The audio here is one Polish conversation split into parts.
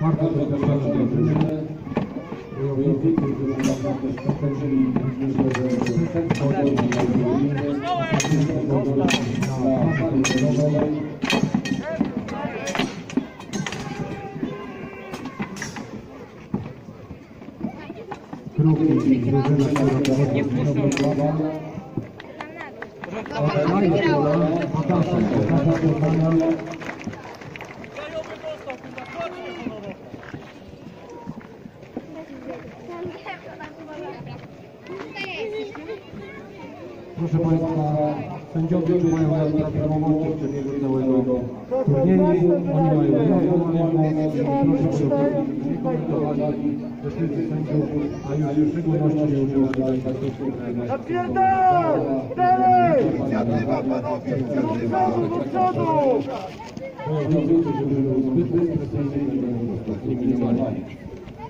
Bardzo doświadczone drużyny. Wojownicy, którzy naprawdę skończyli myślę, że sportowy na sali treningowej. Drugi drużyna, która prowadzi Wrocławia. Proszę Państwa, sędziowie teraz prawomocnie w przebiegu turnieju. Oni mają a już w szczególności nie taktycznych Napierdalaj! Dalej! Inicjatywa panowie! Przodu, do przodu!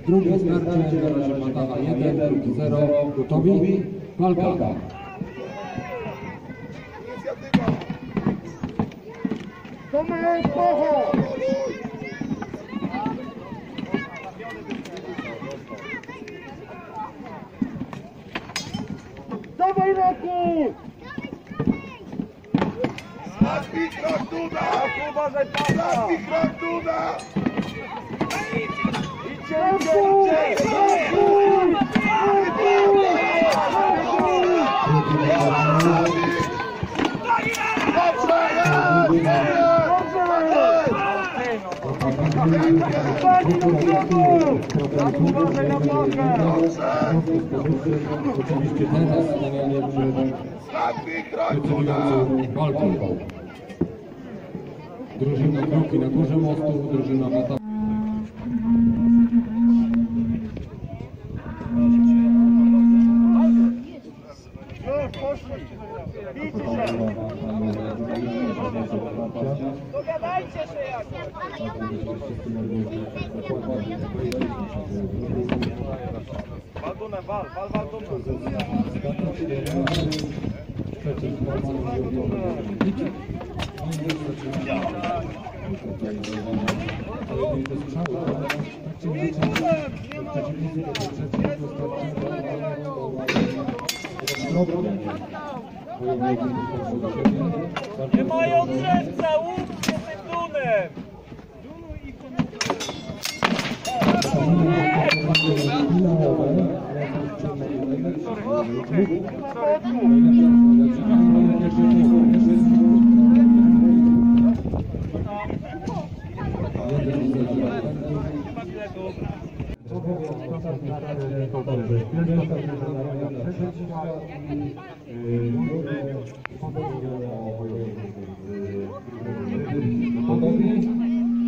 Drugie starcie, na razie Matana 1, drugi 0, gotowi? Walka! Toma aí, porra! Toma aí, Naku! La picrotuda! La picrotuda! Naku! Naku! Naku! Naku! Naku! Naku! Dobrze jest! Uważaj na Oczywiście teraz stawianie przed walką. Drużyna Kruki na górze mostu, drużyna Mata. Dogadajcie się jak! Waldunę, wal, wal, Waldunę! Nie mają drzewca, łupcie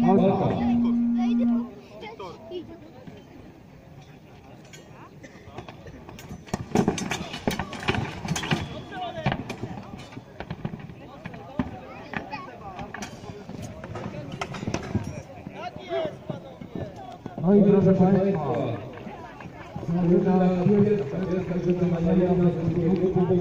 Walka. No i proszę Państwa, z drugiego klubu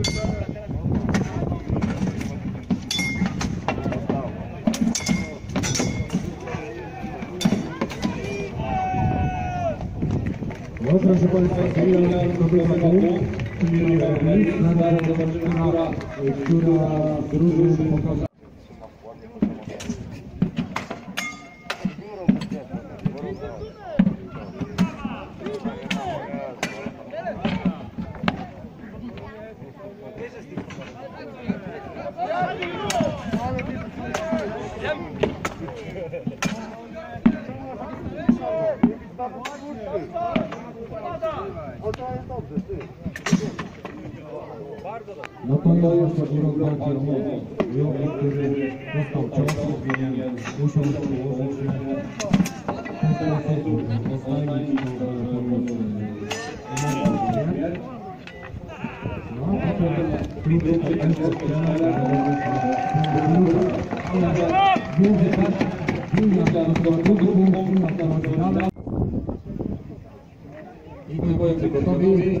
No proszę Państwa, chwila kobietową, czyli remis, zaraz zobaczymy, która, która drużyna pokaże. O to jest. Natomiast ostatni rok bardziej o Jogi, który dostał cios, powinien musiał położyć się tą pomoc emocje. No, a potem kluby tak specjalne, ale będzie tak, Julia dla drugi punkt, na temat gotowi,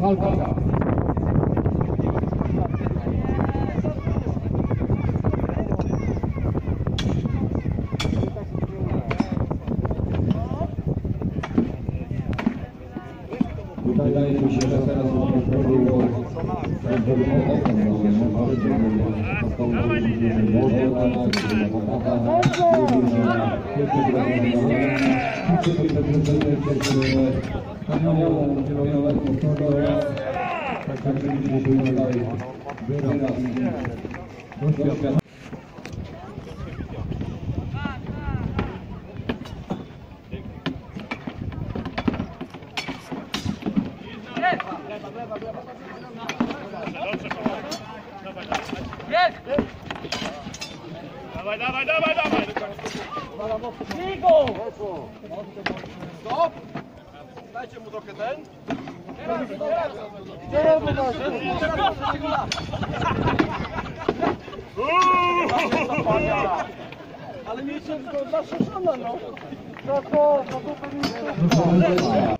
walka. Wydaje mi się, że teraz Wyraz. Dawaj, dawaj, dawaj, dawaj! Nigo! Stop! Dajcie mu trochę ten. Ale miejcie zawsze szana, no. No to, no to pewnie... No proszę Państwa, pierwsze zdarzenie Juliana. Pierwsze zdarzenie Juliana. Zwyciężec zadowolony, a połączność drużyny Warszawa i Dobrze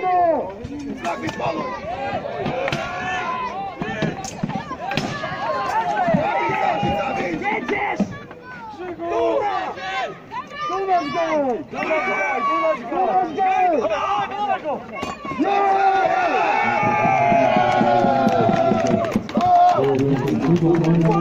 команду! Jedziesz! Duda! Duda z goły! Duda z goły! Duda z goły!